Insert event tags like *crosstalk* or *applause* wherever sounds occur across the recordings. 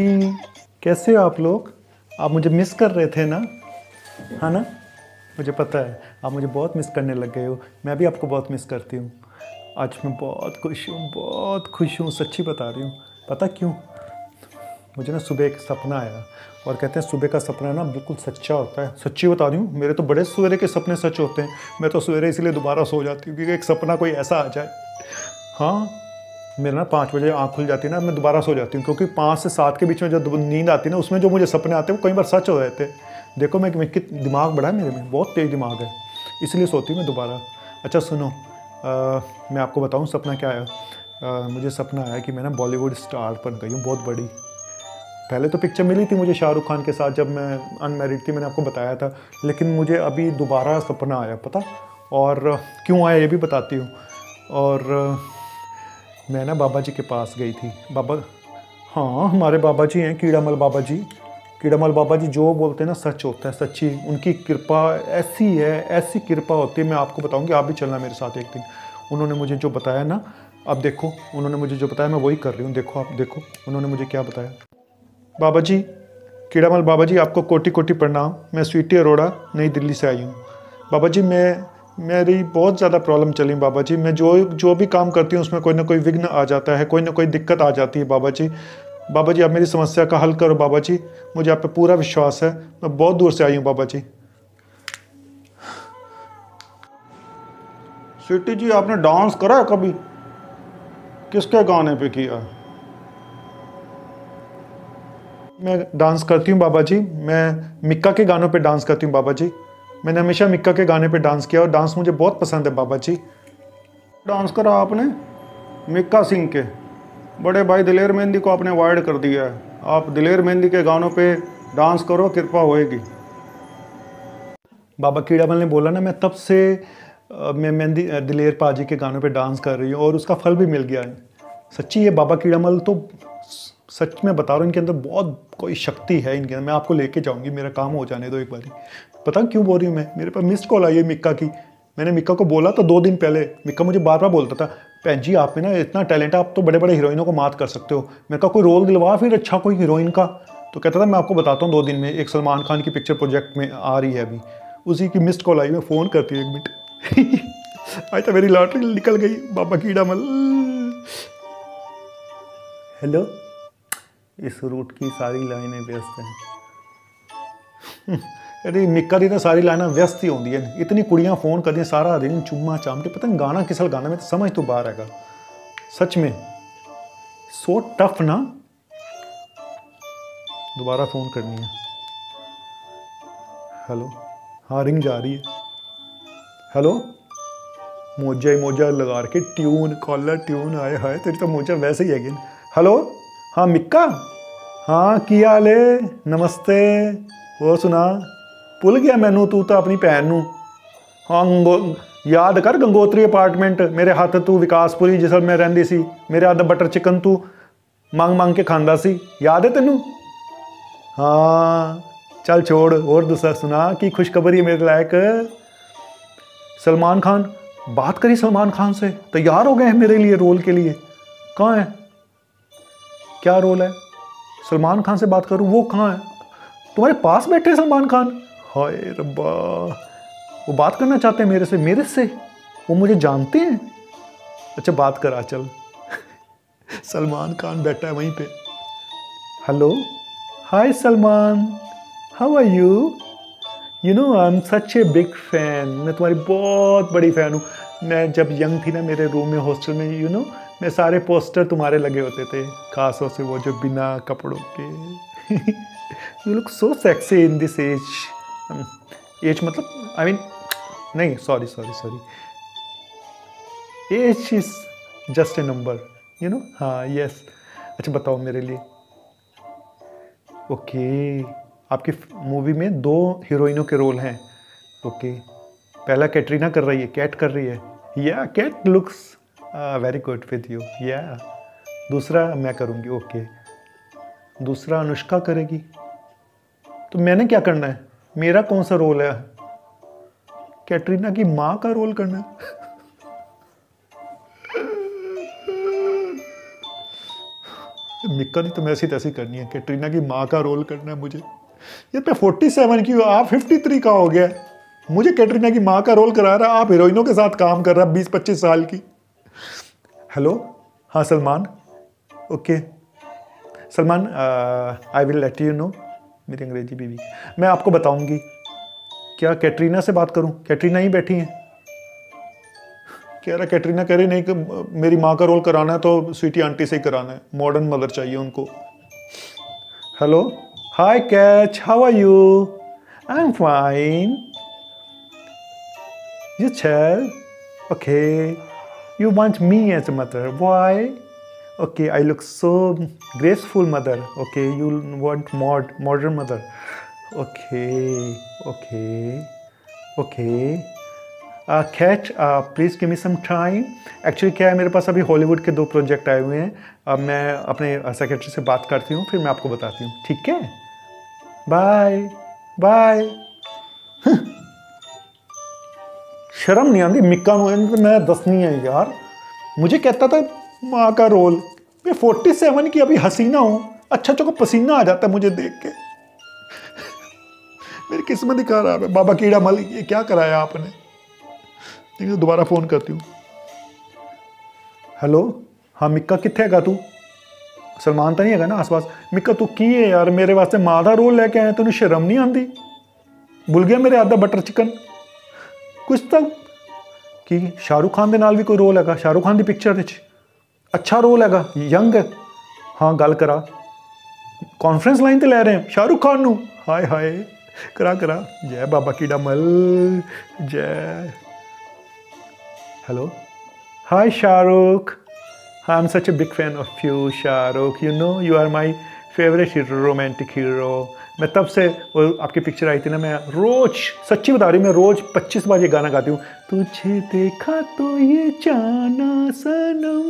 ई, कैसे हो आप लोग? आप मुझे मिस कर रहे थे ना? हाँ ना? मुझे पता है आप मुझे बहुत मिस करने लग गए हो। मैं भी आपको बहुत मिस करती हूँ। आज मैं बहुत खुश हूँ बहुत खुश हूँ सच्ची बता रही हूँ। पता क्यों? मुझे ना सुबह एक सपना आया और कहते हैं सुबह का सपना ना बिल्कुल सच्चा होता है। सच्ची बता रही हूँ मेरे तो बड़े सवेरे के सपने सच होते हैं। मैं तो सवेरे इसलिए दोबारा सो जाती हूँ क्योंकि एक सपना कोई ऐसा आ जाए। हाँ मेरा ना पाँच बजे आँख खुल जाती है ना मैं दोबारा सो जाती हूँ क्योंकि पाँच से सात के बीच में जो नींद आती है ना उसमें जो मुझे सपने आते हैं वो कई बार सच हो जाते हैं। देखो मैं, मैं दिमाग बड़ा है मेरे में बहुत तेज दिमाग है इसलिए सोती हूँ मैं दोबारा। अच्छा सुनो आ, मैं आपको बताऊँ सपना क्या आया मुझे सपना आया कि मैं ना बॉलीवुड स्टार बन गई हूँ बहुत बड़ी। पहले तो पिक्चर मिली थी मुझे शाहरुख खान के साथ जब मैं अनमेरिड थी मैंने आपको बताया था लेकिन मुझे अभी दोबारा सपना आया पता? और क्यों आया ये भी बताती हूँ। और मैं ना बाबा जी के पास गई थी। बाबा हाँ हमारे बाबा जी हैं, कीड़ामल बाबा जी। कीड़ामल बाबा जी जो बोलते हैं ना, सच होता है, सच्ची, उनकी कृपा ऐसी है, ऐसी कृपा होती है, मैं आपको बताऊँगी, आप भी चलना मेरे साथ एक दिन। उन्होंने मुझे जो बताया ना, अब देखो, उन्होंने मुझे जो बताया, मैं वही कर रही हूँ, देखो आप, देखो, उन्होंने मुझे क्या बताया। बाबा जी, कीड़ामल बाबा जी, आपको कोटि कोटि प्रणाम। मैं स्वीटी अरोड़ा, नई दिल्ली से आई हूँ। बाबा जी, मैं मेरी बहुत ज़्यादा प्रॉब्लम चली बाबा जी। मैं जो जो भी काम करती हूँ उसमें कोई ना कोई विघ्न आ जाता है कोई ना कोई दिक्कत आ जाती है बाबा जी। बाबा जी आप मेरी समस्या का हल करो बाबा जी। मुझे आप पे पूरा विश्वास है। मैं बहुत दूर से आई हूँ बाबा जी। स्वीटी जी आपने डांस करा कभी? किसके गाने पे किया? मैं डांस करती हूँ बाबा जी। मैं मिक्का के गानों पे डांस करती हूँ बाबा जी। मैंने हमेशा मिक्का के गाने पे डांस किया और डांस मुझे बहुत पसंद है बाबा जी। डांस करा आपने? मिक्का सिंह के। बड़े भाई दिलेर मेहंदी को आपने अवॉइड कर दिया है। आप दिलेर मेहंदी के गानों पे डांस करो कृपा होएगी। बाबा कीड़ामल ने बोला ना मैं तब से मैं मेहंदी दिलेर पाजी के गानों पे डांस कर रही हूँ और उसका फल भी मिल गया है। सच्ची ये बाबा कीड़ामल तो सच में बता रहा हूँ, इनके अंदर बहुत कोई शक्ति है इनके अंदर। मैं आपको लेके जाऊँगी, मेरा काम हो जाने दो एक बारी। पता क्यों बोल रही हूँ मैं? मेरे पास मिस्ड कॉल आई है मिक्का की। मैंने मिक्का को बोला था दो दिन पहले। मिक्का मुझे बार बार बोलता था, भैन जी, आप में ना इतना टैलेंट है, आप तो बड़े बड़े हीरोइनों को मात कर सकते हो। मेरे का कोई रोल दिलवा फिर अच्छा कोई हीरोइन का? तो कहता था, मैं आपको बताता हूँ दो दिन में, एक सलमान खान की पिक्चर प्रोजेक्ट में आ रही है अभी। उसी की मिस्ड कॉल आई, मैं फ़ोन करती हूँ एक मिनट *laughs* आज तो मेरी लॉटरी निकल गई, बाबा कीड़ा मल। हेलो इस रूट की सारी लाइनें व्यस्त हैं। *laughs* अरे, निक्का दी तो सारी लाइना व्यस्त ही होंगी इतनी कुड़ियाँ फ़ोन कर सारा दिन, चुम्मा चामटे, पता नहीं गाना किस गाना, में तो समझ तो बाहर है सच में सो टफ ना? दोबारा फ़ोन करनी है। हेलो? हाँ रिंग जा रही है। हेलो? मोजा ही मोजा लगा के ट्यून, कॉलर ट्यून, आए हाय, तेरी तो मोजा वैसे ही है हेलो? हाँ मिक्का? हाँ की हाल है नमस्ते। और सुना, भुल गया मैनू तू तो अपनी भैन हाँ याद कर गंगोत्री अपार्टमेंट, मेरे हाथ तू विकासपुरी जिस मैं रही सी, मेरे हथ बटर चिकन तू मंग मंग के खांदा सी। याद है तेनू? हाँ चल छोड़, और दूसरा सुना, की खुशखबरी है मेरे लायक। सलमान खान, बात करी सलमान खान से? तैयार हो गए हैं मेरे लिए, रोल के लिए। कहाँ है? क्या रोल है? सलमान खान से बात करूँ वो कहाँ है? तुम्हारे पास बैठे सलमान खान? हाय रब्बा वो बात करना चाहते हैं मेरे से मेरे से? वो मुझे जानते हैं? अच्छा बात करा चल। *laughs* सलमान खान बैठा है वहीं पे। Hello? Hi Salman how are you you know I am such a big fan मैं तुम्हारी बहुत बड़ी फ़ैन हूँ। मैं जब यंग थी ना मेरे रूम में हॉस्टल में यू you नो know, मैं सारे पोस्टर तुम्हारे लगे होते थे खासों से वो जो बिना कपड़ों के। You look so sexy in this age age मतलब आई मीन नहीं sorry sorry sorry age is just a number you know हाँ यस अच्छा बताओ मेरे लिए। ओके आपकी मूवी में दो हीरोइनों के रोल हैं। ओके पहला कैटरीना कर रही है, कैट कर रही है। या cat looks very good with you या दूसरा मैं करूँगी ओके okay. दूसरा अनुष्का करेगी। तो मैंने क्या करना है? मेरा कौन सा रोल है? कैटरीना की माँ का रोल करना है। मिक्का नहीं तो मैं ऐसी तैसी करनी है। कैटरीना की माँ का रोल करना है मुझे। ये मैं फोर्टी सेवन की आप फिफ्टी थ्री का हो गया। मुझे कैटरीना की माँ का रोल करा रहा आप हीरोइनों के साथ काम कर रहा है, बीस पच्चीस साल की। हेलो हाँ Salman okay Salman I will let you know मेरी अंग्रेज़ी बीवी मैं आपको बताऊँगी क्या कैटरीना से बात करूँ। कैटरीना ही बैठी हैं। कह रहा, कैटरीना कह रही, नहीं कि मेरी माँ का रोल कराना है तो स्वीटी आंटी से ही कराना है। मॉडर्न मदर चाहिए उनको। Hello hi catch how are you I am fine You tell? Okay. You want me as a mother. Why? Okay, I look so graceful mother. Okay, you want mod modern mother. Okay, okay, okay. Uh, uh, please give me some time. Actually क्या है मेरे पास अभी Hollywood के दो project आए हुए हैं अब मैं अपने सेक्रेटरी से बात करती हूँ फिर मैं आपको बताती हूँ ठीक है बाय बाय शर्म नहीं आती मिक्का तो मैं दसनी है यार। मुझे कहता था, माँ का रोल, मैं फोर्टी सेवन की अभी हसीना हूँ। अच्छा चौका पसीना आ जाता है मुझे देख के। *laughs* मेरी किस्मत ही खा रहा है। बाबा कीड़ा मल, ये क्या कराया आपने? तो दोबारा फ़ोन करती हूँ। हेलो? हाँ मिक्का कितने है तू? सलमान तो नहीं है ना आसपास। मिक्का, तू की है यार? मेरे वास्ते माँ का रोल लेके आया तेन शर्म नहीं आती भूल गया मेरे आधा बटर चिकन। कुछ तक कि शाहरुख खान के नाल भी कोई रोल है शाहरुख खान की पिक्चर अच्छा रोल है यंग है हाँ गल करा कॉन्फ्रेंस लाइन तो लै रहे हैं शाहरुख खान नू हाय हाय करा करा जय बाबा कीड़ा मल जय hello hi Shahrukh I am such a big fan of you Shahrukh you know you are my favourite hero romantic hero मैं तब से वो आपकी पिक्चर आई थी ना मैं रोज सच्ची बता रही मैं रोज 25 बार ये गाना गाती हूँ। तुझे देखा तो ये जाना सनम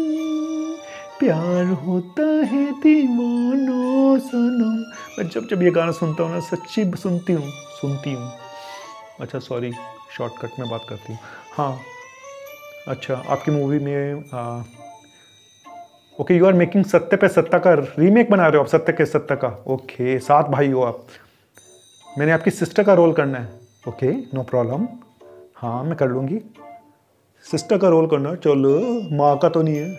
प्यार होता है दीवानो सनम। मैं जब जब ये गाना सुनता हूँ ना सच्ची सुनती हूँ सुनती हूँ। अच्छा सॉरी शॉर्टकट में बात करती हूँ। हाँ अच्छा आपकी मूवी में आ, okay you are making Satte Pe Satta का रीमेक बना रहे हो आप सत्य के सत्य का। ओके okay, सात भाई हो आप। मैंने आपकी सिस्टर का रोल करना है। ओके नो प्रॉब्लम हाँ मैं कर लूँगी। सिस्टर का रोल करना चलो माँ का तो नहीं है।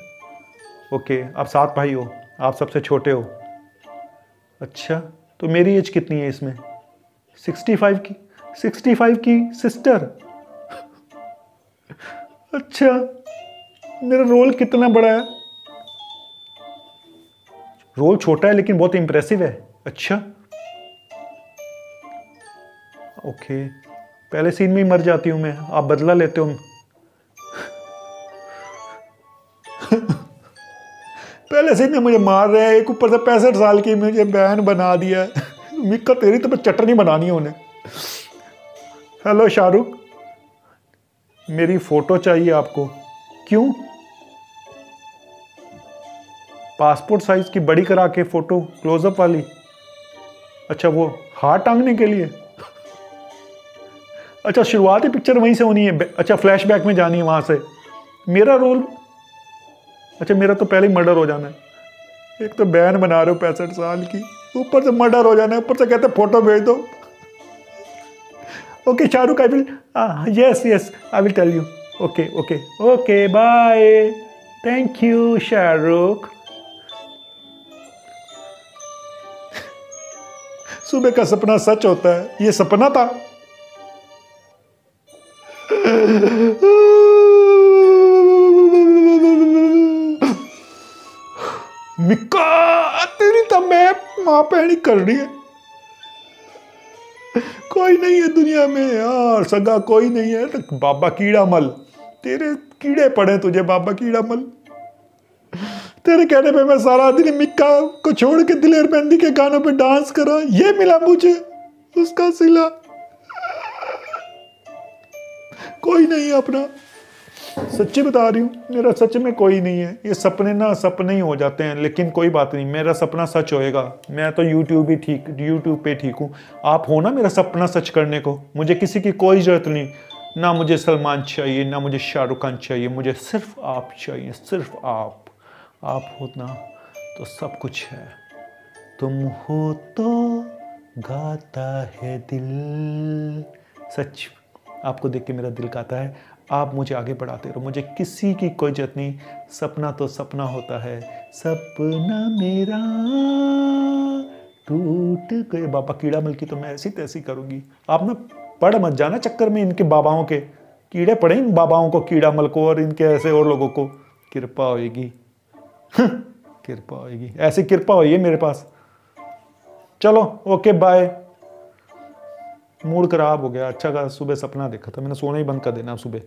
ओके okay, आप सात भाई हो। आप सबसे छोटे हो। अच्छा तो मेरी एज कितनी है इसमें? सिक्सटी फाइव की। सिक्सटी फाइव की सिस्टर *laughs* अच्छा मेरा रोल कितना बड़ा है? रोल छोटा है, लेकिन बहुत इंप्रेसिव है। अच्छा। ओके। पहले सीन में ही मर जाती हूँ मैं। आप बदला लेते हो। पहले सीन में मुझे मार रहे हैं। एक ऊपर से पैंसठ साल की मुझे बहन बना दिया है। मिक्का, तेरी तो मैं चटनी बनानी है उन्हें। हेलो शाहरुख। मेरी फ़ोटो चाहिए आपको। क्यों? पासपोर्ट साइज़ की बड़ी करा के फ़ोटो क्लोजअप वाली। अच्छा वो हार टांगने के लिए? अच्छा शुरुआती पिक्चर वहीं से होनी है। अच्छा फ्लैशबैक में जानी है वहाँ से। मेरा रोल अच्छा मेरा तो पहले ही मर्डर हो जाना है। एक तो बैन बना रहे हो पैंसठ साल की। ऊपर से मर्डर हो जाना है। ऊपर से कहते फ़ोटो भेज दो। Okay Shahrukh I will yes yes I will tell you okay okay okay bye thank you Shahrukh. सुबह का सपना सच होता है, ये सपना था। मिक्का तेरी तो मैं माँ पैनी कर रही है। कोई नहीं है दुनिया में यार, सगा कोई नहीं है। तो बाबा कीड़ा मल, तेरे कीड़े पड़े तुझे, बाबा कीड़ा मल। तेरे कहने पे मैं सारा दिन मिक्का को छोड़ के दिलेर मेहंदी के गानों पे डांस करा। ये मिला मुझे, उसका सिला। कोई नहीं अपना। सच्ची बता रही हूँ, मेरा सच में कोई नहीं है। ये सपने ना सपने ही हो जाते हैं, लेकिन कोई बात नहीं, मेरा सपना सच होएगा। मैं तो यूट्यूब ही ठीक यूट्यूब पे ठीक हूँ। आप हो ना मेरा सपना सच करने को? मुझे किसी की कोई ज़रूरत नहीं। ना मुझे सलमान चाहिए, ना मुझे शाहरुख खान चाहिए, मुझे सिर्फ़ आप चाहिए, सिर्फ़ आप। आप होना तो सब कुछ है। तुम हो तो गाता है दिल। सच, आपको देख के मेरा दिल गाता है। आप मुझे आगे बढ़ाते रहो। मुझे किसी की कोई ज़रूरत नहीं। सपना तो सपना होता है। सपना मेरा टूट गए बाबा, कीड़ा मल की तो मैं ऐसी तैसी करूँगी। आप ना पढ़ मत जाना चक्कर में इनके बाबाओं के। कीड़े पड़े इन बाबाओं को, कीड़ा मल को और इनके ऐसे और लोगों को। कृपा होएगी। कृपा होगी ऐसी कृपा हुई है मेरे पास। चलो ओके बाय मूड खराब हो गया। अच्छा खास सुबह सपना देखा था। मैंने सोना ही बंद कर देना सुबह।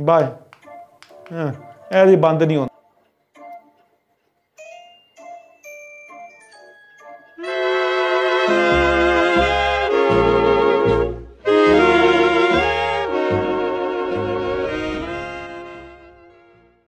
बाय ऐसे बंद नहीं होता